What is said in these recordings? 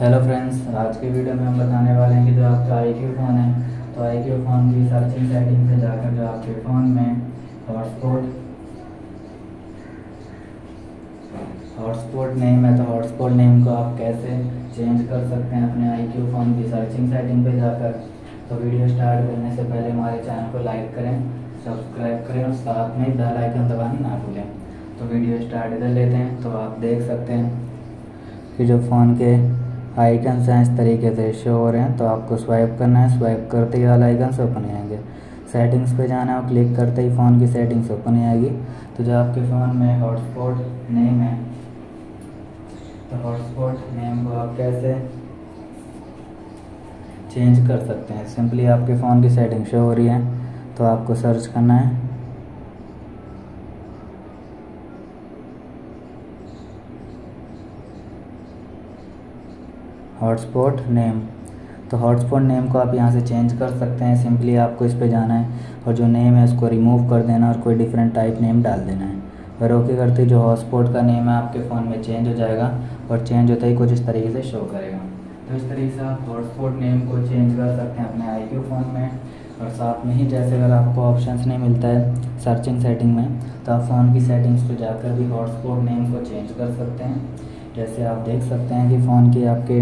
Hello friends आज के video में हम बताने वाले हैं कि जो आपका आई क्यू फ़ोन है तो आई क्यू फ़ोन की सर्चिंग सेटिंग से जाकर जो आपके फ़ोन में हॉटस्पॉट हॉटस्पॉट नेम है तो हॉटस्पॉट नेम को आप कैसे चेंज कर सकते हैं अपने आई क्यू फ़ोन की सर्चिंग सेटिंग पे जाकर? तो वीडियो स्टार्ट करने से पहले हमारे चैनल को लाइक करें सब्सक्राइब करें और साथ में बेल आइकन दबाना ना भूलें। तो वीडियो स्टार्ट कर लेते हैं तो आप देख सकते हैं कि जो फ़ोन के आइकन्स हैं इस तरीके से शो हो रहे हैं तो आपको स्वाइप करना है। स्वाइप करते ही वाला आइकन से ओपन आएँगे सेटिंग्स पे जाना है और क्लिक करते ही फ़ोन की सेटिंग्स ओपन आएगी तो जो आपके फ़ोन में हॉटस्पॉट नेम है तो हॉटस्पॉट नेम को आप कैसे चेंज कर सकते हैं? सिंपली आपके फ़ोन की सेटिंग शो हो रही है तो आपको सर्च करना है। Hotspot name. तो हॉटस्पॉट नेम को आप यहाँ से चेंज कर सकते हैं, सिंपली आपको इस पर जाना है और जो नेम है उसको रिमूव कर देना और कोई डिफरेंट टाइप नेम डाल देना है। और ओके करते जो हॉटस्पॉट का नेम है आपके फ़ोन में चेंज हो जाएगा और चेंज होता ही कुछ इस तरीके से शो करेगा। तो इस तरीके से आप हॉटस्पॉट नेम को चेंज कर सकते हैं अपने आईक्यू फ़ोन में और साथ में ही जैसे अगर आपको ऑप्शंस नहीं मिलता है सर्चिंग सेटिंग में तो आप फ़ोन की सेटिंग्स पर जाकर भी हॉटस्पॉट नेम को चेंज कर सकते हैं। जैसे आप देख सकते हैं कि फ़ोन की आपके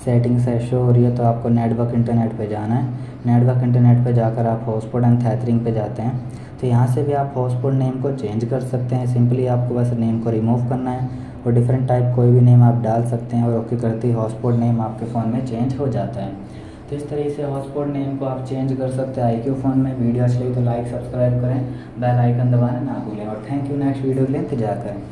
सेटिंग्स से शो हो रही है तो आपको नेटवर्क इंटरनेट पे जाना है। नेटवर्क इंटरनेट पे जाकर आप हॉटस्पॉट एंड थैथरिंग पे जाते हैं। तो यहाँ से भी आप हॉटस्पॉट नेम को चेंज कर सकते हैं। सिंपली आपको बस नेम को रिमूव करना है और डिफरेंट टाइप कोई भी नेम आप डाल सकते हैं और ओके करते ही हॉटस्पॉट नेम आपके फ़ोन में चेंज हो जाता है। तो इस तरीके से हॉटस्पॉट नेम को आप चेंज कर सकते हैं। आई क्यू फ़ोन में वीडियो अच्छी लगी तो लाइक, सब्सक्राइब करें। बेल आइकन दबाना ना भूलें और थैंक यू। नेक्स्ट वीडियो के लिए इंतज़ार करें।